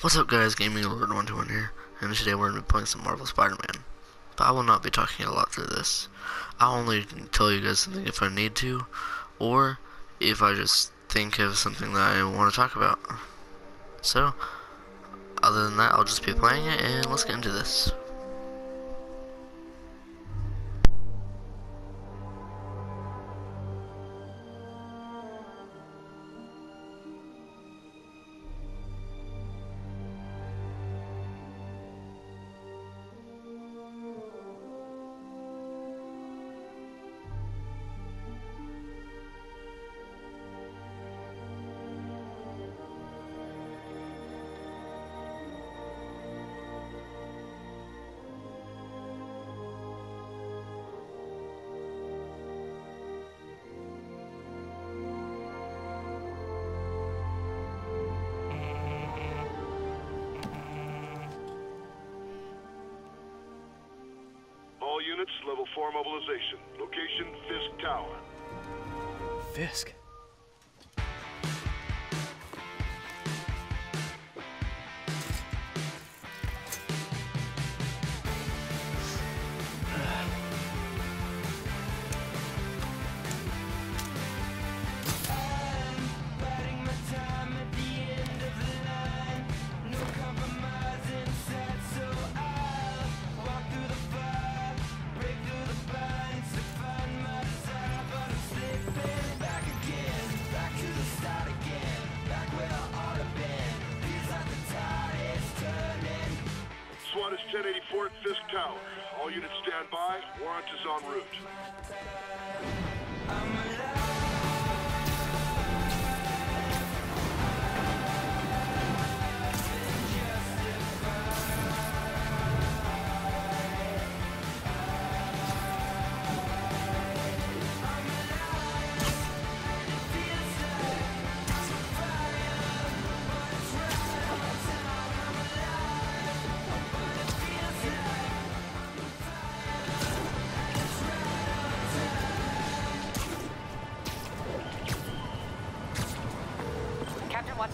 What's up guys, Gaminglord 121 here, and today we're going to be playing some Marvel Spider-Man. But I will not be talking a lot through this. I'll only tell you guys something if I need to, or if I just think of something that I want to talk about. So, other than that, I'll just be playing it, and let's get into this. Fisk.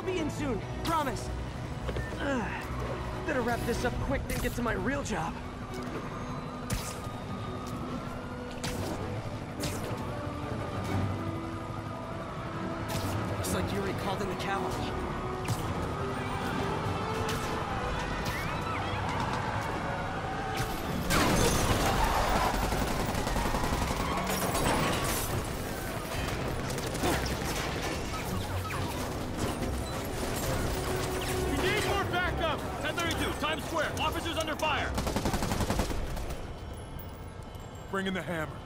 I'll be in soon. Promise. Uh, better wrap this up quick than get to my real job. Looks like Yuri called in the cavalry. Bring the hammer.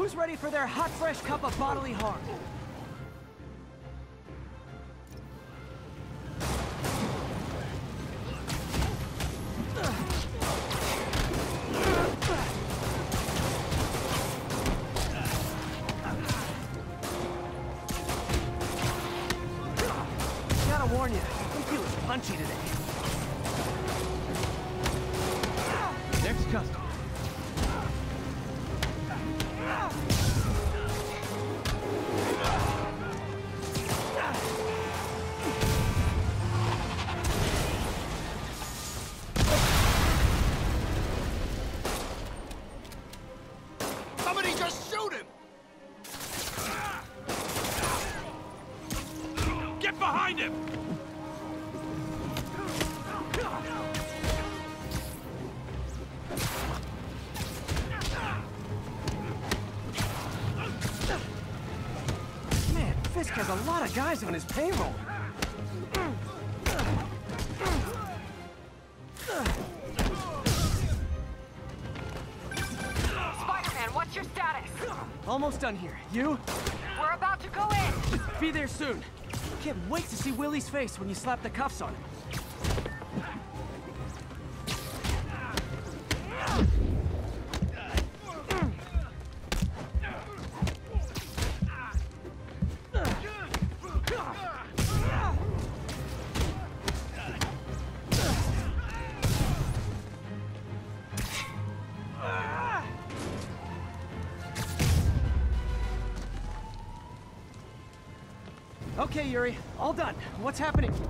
Who's ready for their hot, fresh cup of bodily harm? Guys on his payroll. Spider-Man, what's your status? Almost done here. You? We're about to go in. Be there soon. Can't wait to see Willie's face when you slap the cuffs on him. Yuri. All done. What's happening?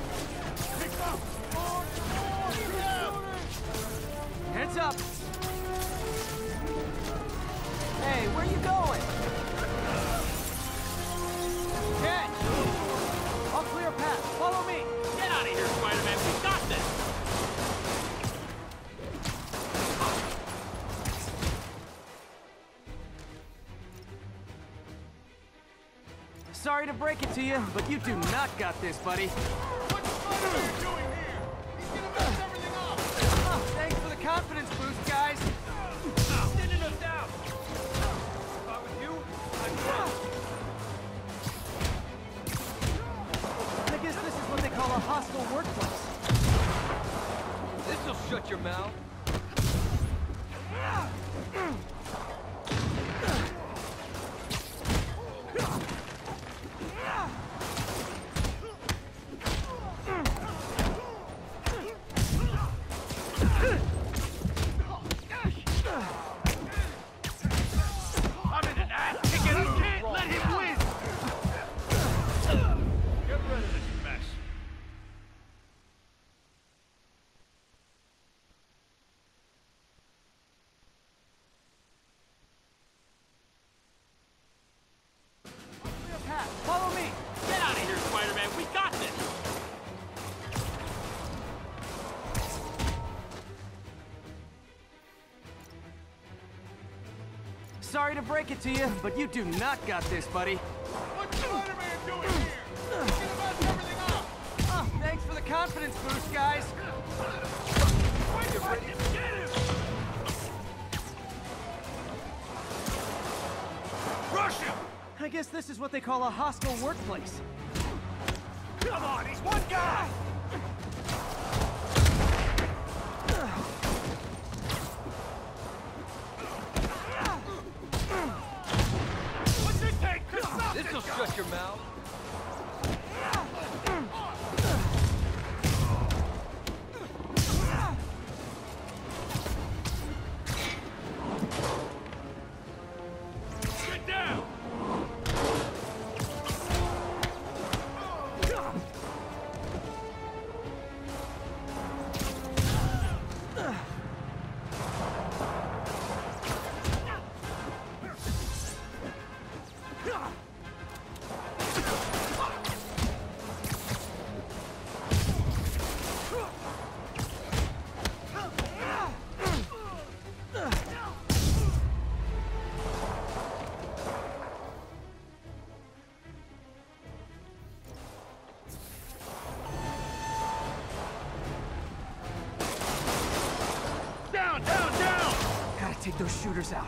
To you, but you do not got this, buddy. Sorry to break it to you, but you do not got this, buddy. What's Spider-Man doing here? He's gonna everything up. Oh, thanks for the confidence boost, guys. Wait, you ready? Get him! Rush him! I guess this is what they call a hostile workplace. Come on, he's one guy! Shut your mouth. Take those shooters out.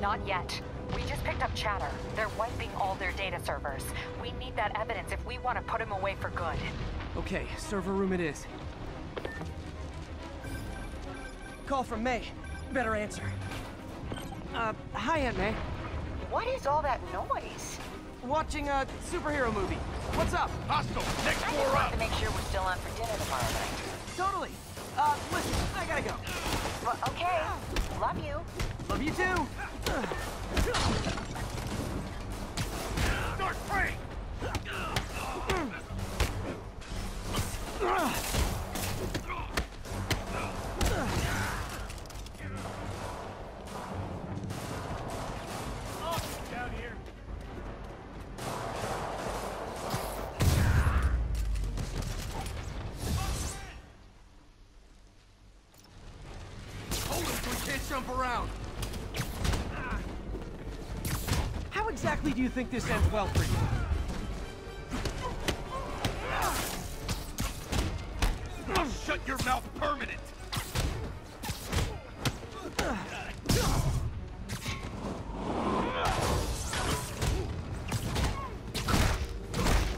Not yet. We just picked up chatter. They're wiping all their data servers. We need that evidence if we want to put him away for good. Okay, server room it is. Call from May. Better answer. Uh, hi, Aunt May. What is all that noise? Watching a superhero movie. What's up? Hostile. Next I floor just want up. to make sure we're still on for dinner tomorrow night. Totally. Uh, listen, I gotta go. Well, okay. Love you. Love you too. Start free. Down here. Hold him can't jump around. How exactly do you think this ends well for you? Shut your mouth permanent.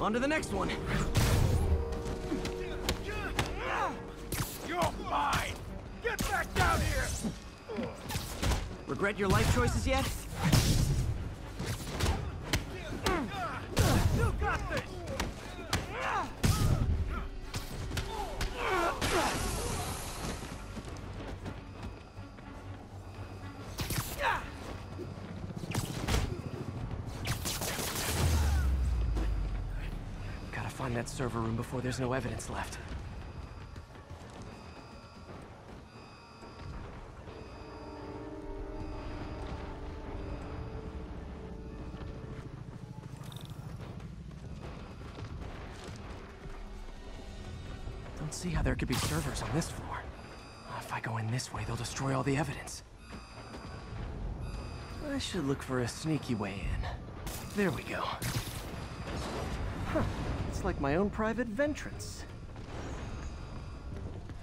On to the next one. You're mine. Get back down here. Regret your life choices yet? Server room before there's no evidence left. Don't see how there could be servers on this floor. Uh, if I go in this way, they'll destroy all the evidence. I should look for a sneaky way in. There we go. Huh. Like my own private ventrance.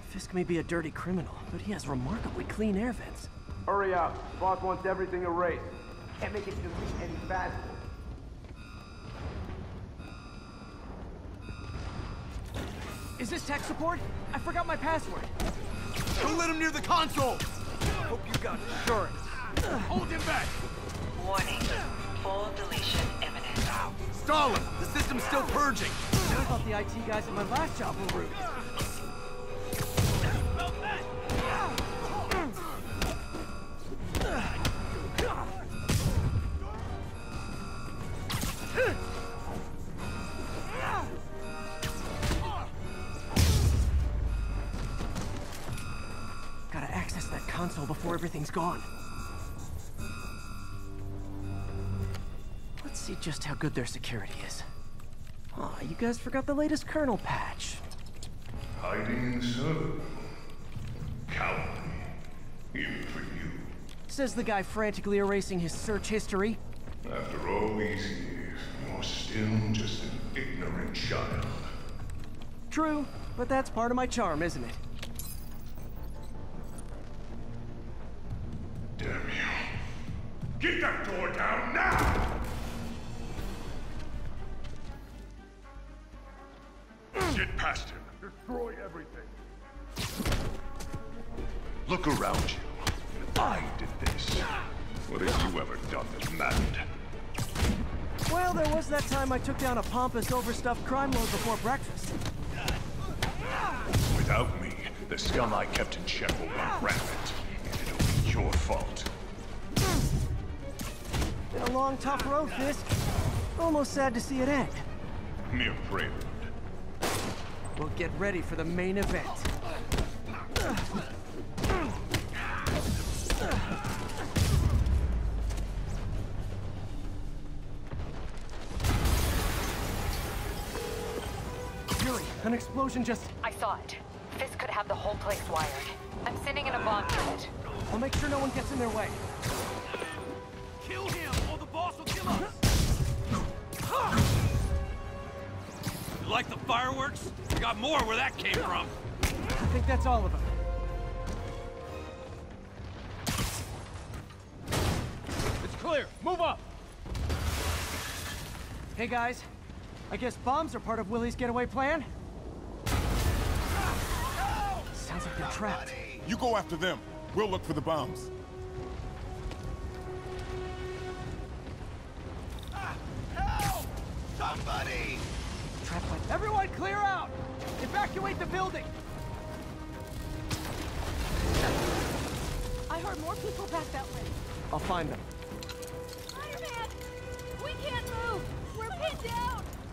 Fisk may be a dirty criminal, but he has remarkably clean air vents. Hurry up. Boss wants everything erased. Can't make it delete any faster. Is this tech support? I forgot my password. Don't let him near the console. Hope you got insurance. Hold him back. Warning. Full deletion imminent. Stall him. The system's still purging. I thought the IT guys at my last job were rude. Gotta access that console before everything's gone. Let's see just how good their security is. Aw, you guys forgot the latest kernel patch. Hiding in server. Cowardly. Even for you. Says the guy frantically erasing his search history. After all these years, you're still just an ignorant child. True, but that's part of my charm, isn't it? Get that door around you. I did this. What have you ever done that mattered? Well, there was that time I took down a pompous, overstuffed crime lord before breakfast. Without me, the scum I kept in check will run rampant. And it'll be your fault. Been a long, tough road, Fisk. Almost sad to see it end. Mere prelude. We'll get ready for the main event. Yuri, an explosion just... I saw it. Fisk could have the whole place wired. I'm sending in a bomb unit. I'll make sure no one gets in their way. Kill him, or the boss will kill us! You like the fireworks? We got more where that came from. I think that's all of them. Hey guys, I guess bombs are part of Willie's getaway plan? Sounds like they're trapped. You go after them. We'll look for the bombs. Help! Somebody! Trapped like... Everyone clear out! Evacuate the building! I heard more people back that way. I'll find them.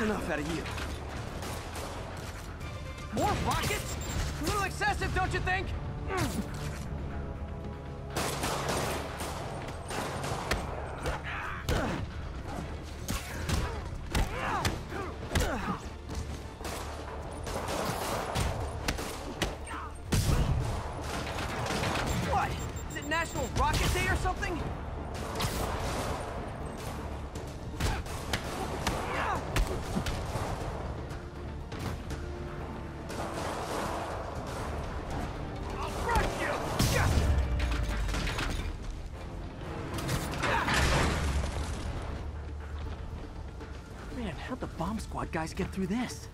That's enough out of you. More rockets? A little excessive, don't you think? Guys get through this?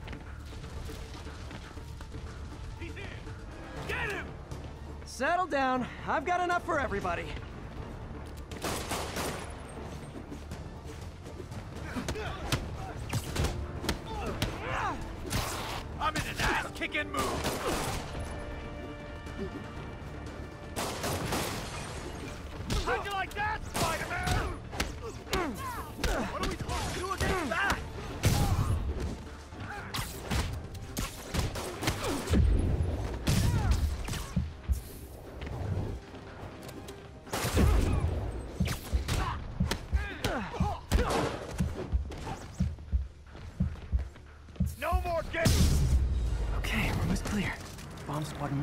He's in! Get him! Settle down. I've got enough for everybody.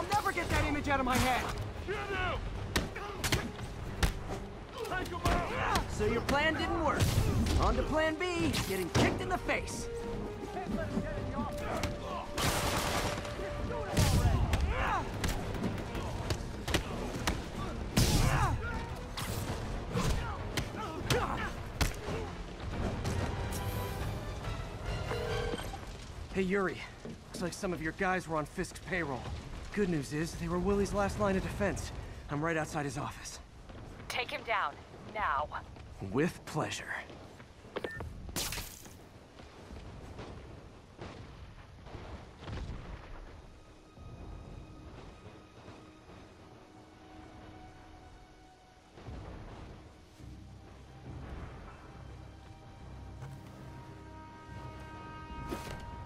I'll never get that image out of my head. So your plan didn't work. On to plan B, getting kicked in the face. Hey, Yuri. Looks like some of your guys were on Fisk's payroll. Good news is, they were Willie's last line of defense. I'm right outside his office. Take him down, now. With pleasure.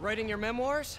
Writing your memoirs?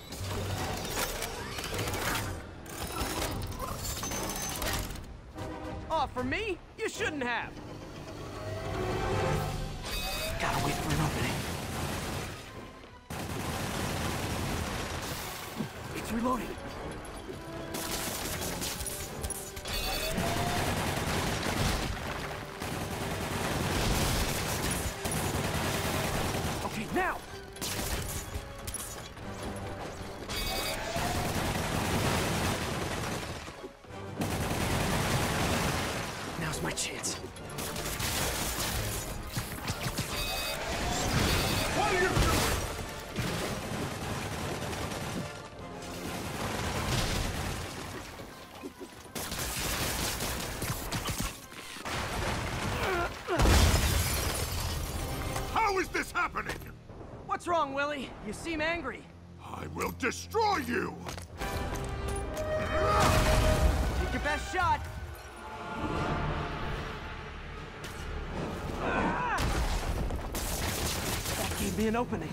Oh, for me? You shouldn't have. Gotta wait for an opening. It's reloading. Happening? What's wrong, Willie? You seem angry. I will destroy you! Take your best shot. That gave me an opening.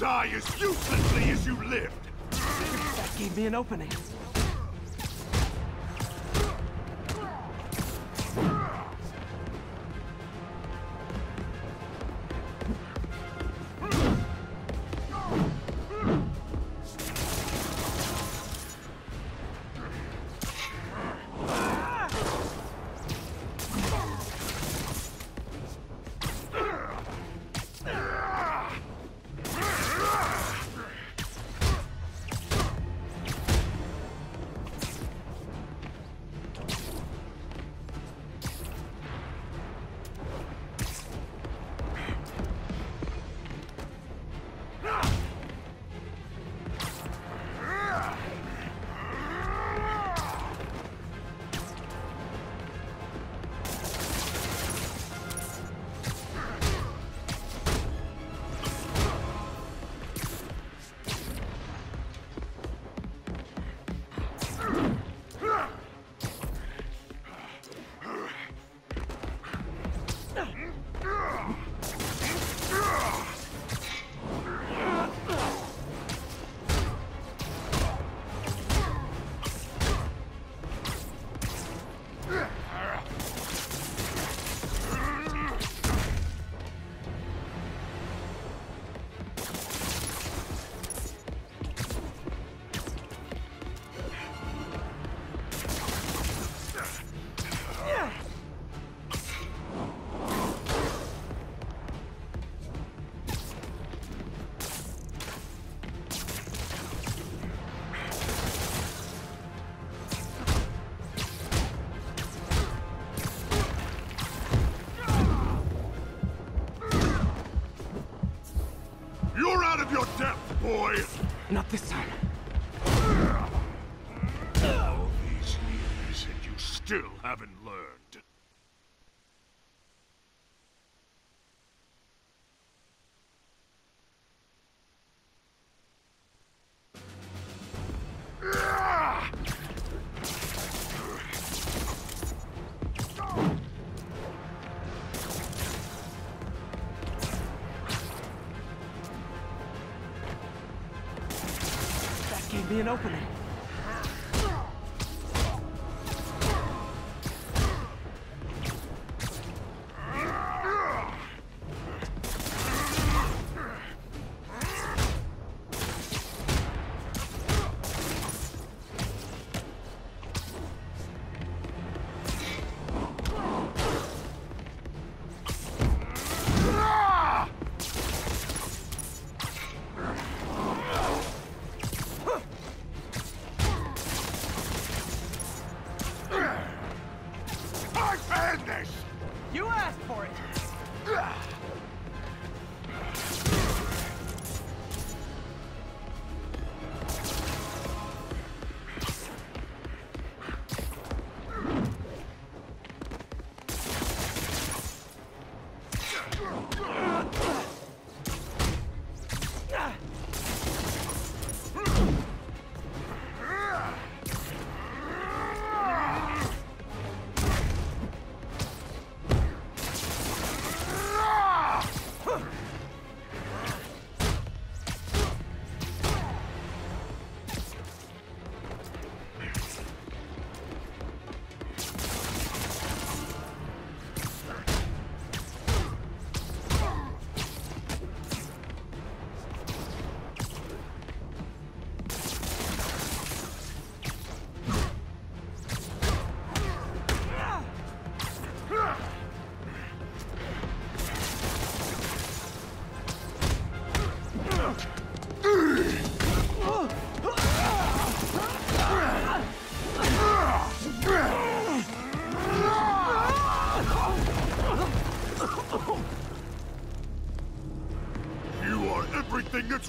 Die as uselessly as you lived! That gave me an opening. This time. an opening.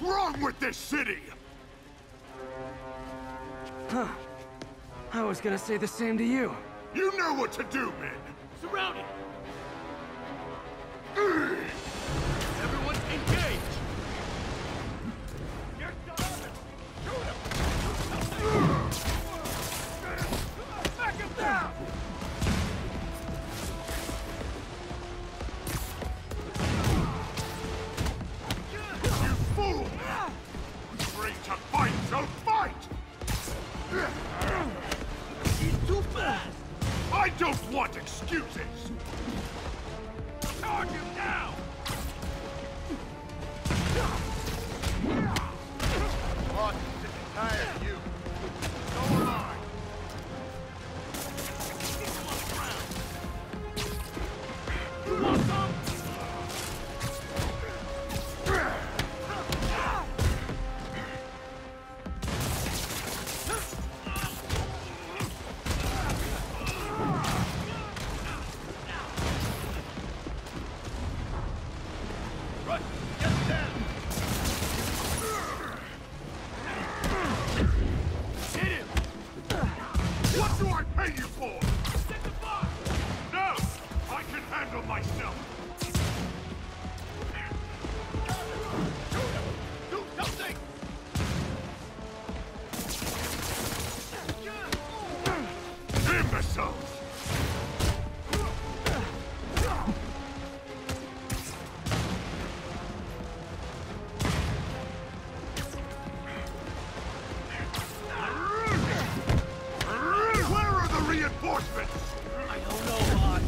wrong with this city? Huh. I was gonna say the same to you. You know what to do, men. reinforcements! I don't know,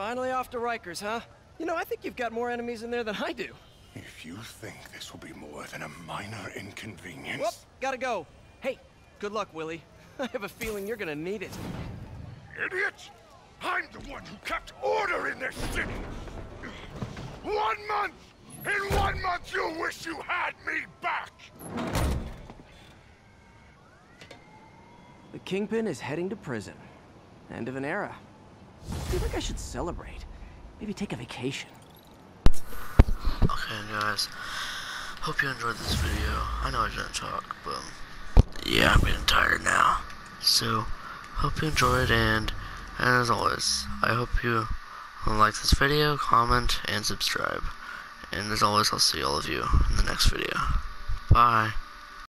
Finally off to Rikers, huh? You know, I think you've got more enemies in there than I do. If you think this will be more than a minor inconvenience... Whoop, gotta go. Hey, good luck, Willie. I have a feeling you're gonna need it. Idiot! I'm the one who kept order in this city! One month! In one month you'll wish you had me back! The Kingpin is heading to prison. End of an era. I feel like I should celebrate. Maybe take a vacation. Okay, guys. Hope you enjoyed this video. I know I shouldn't talk, but yeah, I'm getting tired now. So, hope you enjoyed, and, and as always, I hope you like this video, comment, and subscribe. And as always, I'll see all of you in the next video. Bye.